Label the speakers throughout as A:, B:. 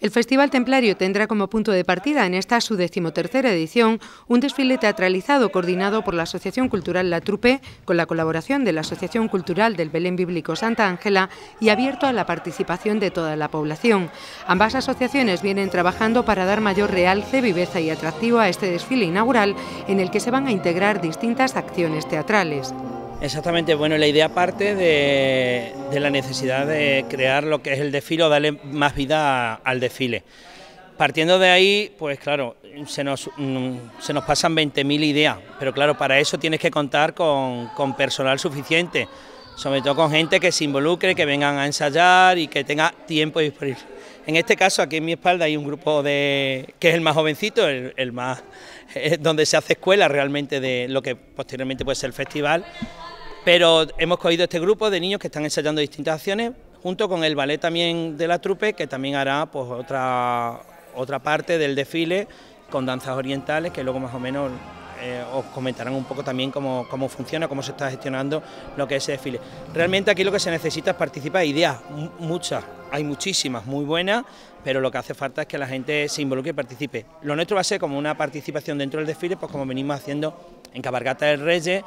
A: El Festival Templario tendrá como punto de partida en esta su decimotercera edición un desfile teatralizado coordinado por la Asociación Cultural La Trupe con la colaboración de la Asociación Cultural del Belén Bíblico Santa Ángela y abierto a la participación de toda la población. Ambas asociaciones vienen trabajando para dar mayor realce, viveza y atractivo a este desfile inaugural en el que se van a integrar distintas acciones teatrales.
B: Exactamente, bueno, la idea parte de, la necesidad de crear lo que es el desfile o darle más vida al desfile. Partiendo de ahí, pues claro, se nos, mm, se nos pasan 20.000 ideas, pero claro, para eso tienes que contar con, personal suficiente, sobre todo con gente que se involucre, que vengan a ensayar y que tenga tiempo disponible. En este caso, aquí en mi espalda hay un grupo de que es el más jovencito, el más donde se hace escuela realmente de lo que posteriormente puede ser el festival pero hemos cogido este grupo de niños que están ensayando distintas acciones, junto con el ballet también de la trupe, que también hará pues otra, otra parte del desfile con danzas orientales, que luego más o menos eh, os comentarán un poco también cómo, cómo, funciona, cómo se está gestionando lo que es ese desfile. Realmente aquí lo que se necesita es participar, ideas, muchas, hay muchísimas, muy buenas, pero lo que hace falta es que la gente se involucre y participe. Lo nuestro va a ser como una participación dentro del desfile, pues como venimos haciendo en Cabargata del Reyes,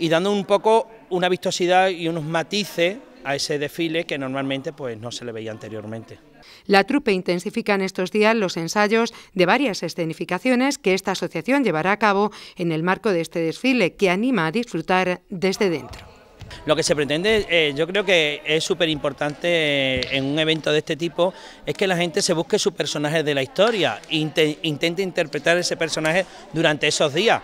B: y dando un poco una vistosidad y unos matices a ese desfile que normalmente pues no se le veía anteriormente.
A: La trupe intensifica en estos días los ensayos de varias escenificaciones que esta asociación llevará a cabo en el marco de este desfile que anima a disfrutar desde dentro.
B: Lo que se pretende, eh, yo creo que es súper importante eh, en un evento de este tipo, es que la gente se busque su personaje de la historia e intente interpretar ese personaje durante esos días.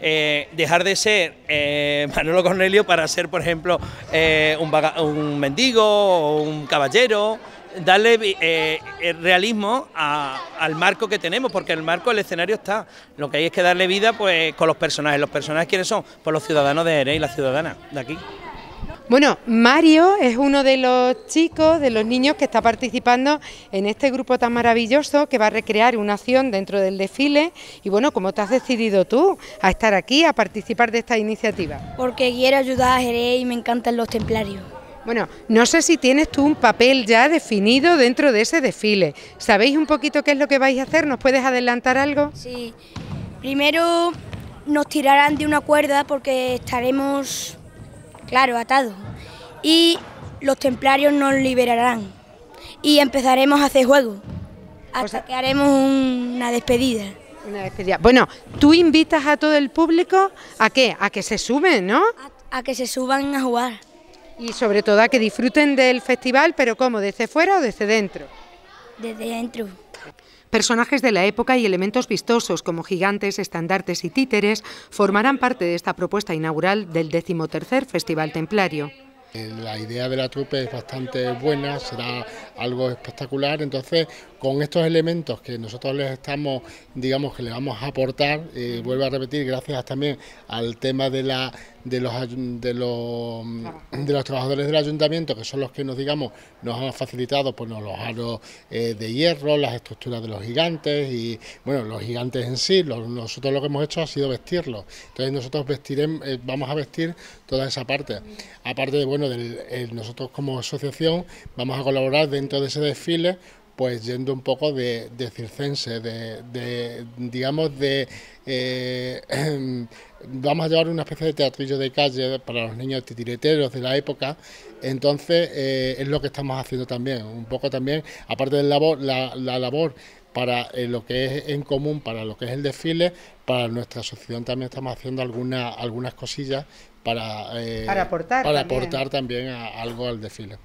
B: Eh, dejar de ser eh, Manolo Cornelio para ser, por ejemplo, eh, un, mendigo o un caballero, darle realismo al marco que tenemos, porque el marco, el escenario está. Lo que hay es que darle vida pues con los personajes. ¿Los personajes quiénes son? Pues los ciudadanos de Jerez y las ciudadanas de aquí.
A: Bueno, Mario es uno de los chicos, de los niños que está participando en este grupo tan maravilloso que va a recrear una acción dentro del desfile. Y bueno, ¿cómo te has decidido tú a estar aquí, a participar de esta iniciativa?
C: Porque quiero ayudar a Jerez y me encantan los templarios.
A: Bueno, no sé si tienes tú un papel ya definido dentro de ese desfile. ¿Sabéis un poquito qué es lo que vais a hacer? ¿Nos puedes adelantar algo?
C: Sí. Primero nos tirarán de una cuerda porque estaremos claro, atado. Y los templarios nos liberarán y empezaremos a hacer juego hasta que haremos una despedida.
A: Una despedida. Bueno, tú invitas a todo el público a qué? A que se suben, ¿no?
C: A, que se suban a jugar.
A: Y sobre todo a que disfruten del festival, pero ¿cómo? ¿Desde fuera o desde dentro?
C: Desde dentro.
A: Personajes de la época y elementos vistosos como gigantes, estandartes y títeres formarán parte de esta propuesta inaugural del decimotercer Festival Templario.
D: La idea de la trupe es bastante buena, será algo espectacular, entonces con estos elementos que nosotros les estamos, digamos que le vamos a aportar, eh, vuelvo a repetir, gracias también al tema de la de los de los, de los trabajadores del ayuntamiento, que son los que nos digamos nos han facilitado pues, los aros eh, de hierro, las estructuras de los gigantes y bueno, los gigantes en sí, nosotros lo que hemos hecho ha sido vestirlos. Entonces nosotros vestiremos, vamos a vestir toda esa parte. Aparte de bueno, nosotros como asociación vamos a colaborar dentro de ese desfile pues yendo un poco de, circense, de, digamos, de... Eh, vamos a llevar una especie de teatrillo de calle para los niños titireteros de la época, entonces eh, es lo que estamos haciendo también, un poco también, aparte de labor, la, labor para eh, lo que es en común, para lo que es el desfile, para nuestra asociación también estamos haciendo algunas algunas cosillas para,
A: para aportar,
D: para aportar también algo al desfile.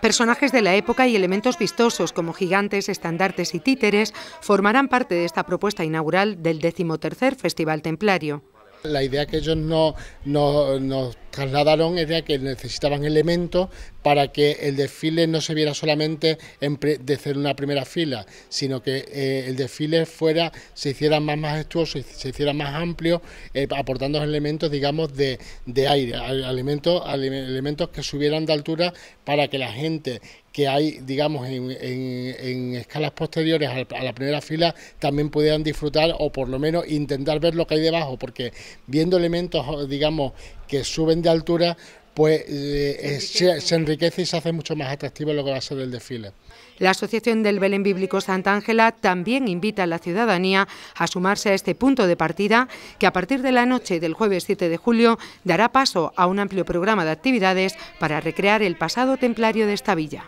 A: Personajes de la época y elementos vistosos como gigantes, estandartes y títeres formarán parte de esta propuesta inaugural del decimotercer Festival Templario.
D: La idea que ellos nos, nos, trasladaron era que necesitaban elementos para que el desfile no se viera solamente desde una primera fila, sino que eh, el desfile fuera, se hiciera más majestuoso, se hiciera más amplio, eh, aportando elementos, digamos, de, de aire, elementos, elementos que subieran de altura para que la gente que hay, digamos, en, escalas posteriores a la primera fila, también pudieran disfrutar o por lo menos intentar ver lo que hay debajo, porque viendo elementos, digamos, que suben de altura, pues eh, se, enriquece y se hace mucho más atractivo lo que va a ser el desfile.
A: La Asociación del Belén Bíblico Santa Ángela también invita a la ciudadanía a sumarse a este punto de partida que a partir de la noche del jueves 7 de julio dará paso a un amplio programa de actividades para recrear el pasado templario de esta villa.